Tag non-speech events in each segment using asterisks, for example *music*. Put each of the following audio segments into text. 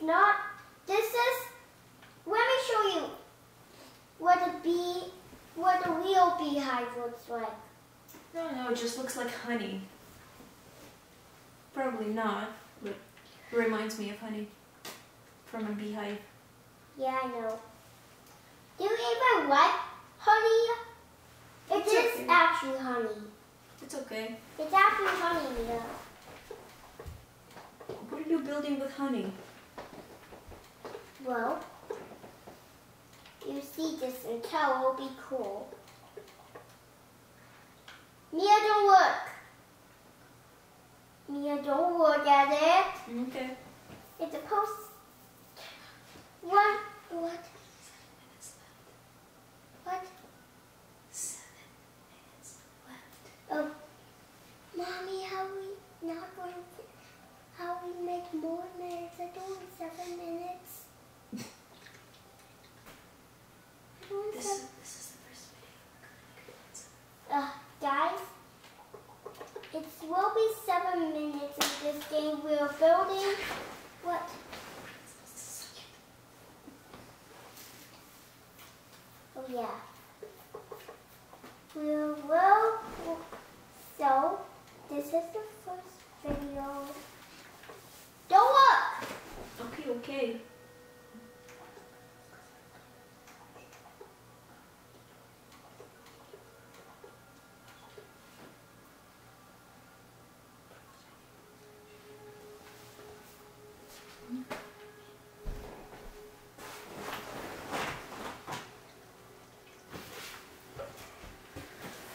It's not. This is. Let me show you what a bee, what a real beehive looks like. No, no, it just looks like honey. Probably not, but it reminds me of honey from a beehive. Yeah, I know. Do you even like honey? It It's is okay. actually honey. It's okay. It's actually honey, Mia. What are you building with honey? Well, you see this and tell will be cool. Mia, don't look. Mia, don't look at it. Okay. It's a post. What? What? Seven minutes left. Oh, mommy, how we not going to? How we make more minutes? It's only seven minutes. It's only This, seven- this is the first video. Uh, guys, it will be seven minutes in this game. We're building what? Oh yeah. We will. So this is the first video. Don't look. Okay, okay.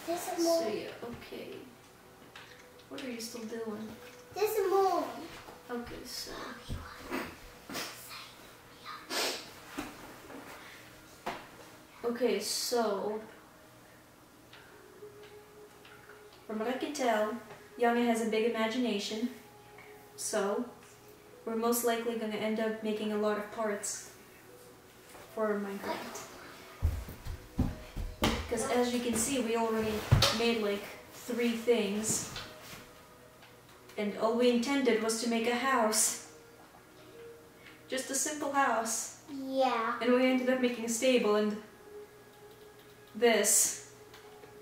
This is So yeah, okay. What are you still doing? This is moon. Okay, so okay, so from what I can tell, Yanga has a big imagination. So we're most likely gonna end up making a lot of parts for Minecraft. Because as you can see, we already made like three things. And all we intended was to make a house. Just a simple house. Yeah. And we ended up making a stable and this.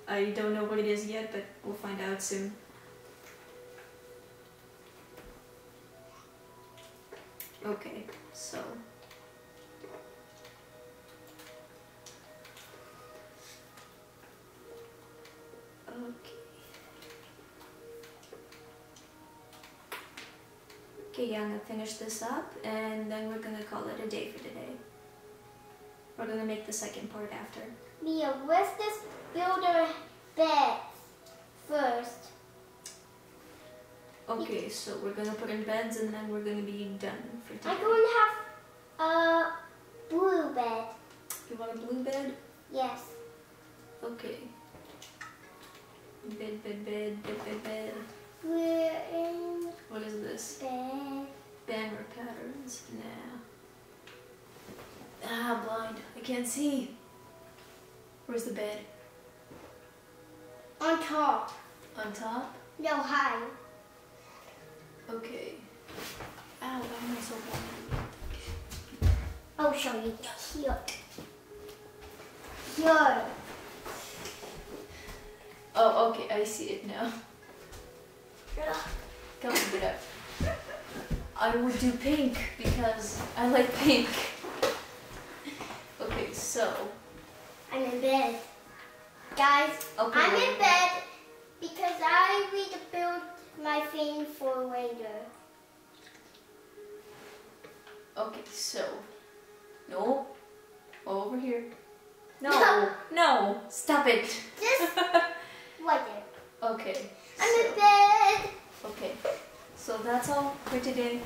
I don't know what it is yet, but we'll find out soon. Okay, so. Okay. Okay, yeah, I'm gonna finish this up and then we're gonna call it a day for today. We're gonna make the second part after. Mia, let's just build our bed first. Okay, so we're gonna put in beds and then we're gonna be done for I'm today. going to have a blue bed. You want a blue bed? Yes. Okay. Bed, bed, bed, bed, bed, bed. We're in What is this? bed. Banner patterns? Nah. Ah, blind. I can't see. Where's the bed? On top. On top? No, high. Okay. Ow, why am I so blind? I'll show you here. Here. Oh, okay, I see it now. Come get up. I would do pink because I like pink. Okay, so I'm in bed. Guys, Okay, I'm in bed because I need okay, so no, over here. No, *laughs* No. stop it. Just *laughs* right there. Okay. I'm in so- bed. Okay, so that's all for today.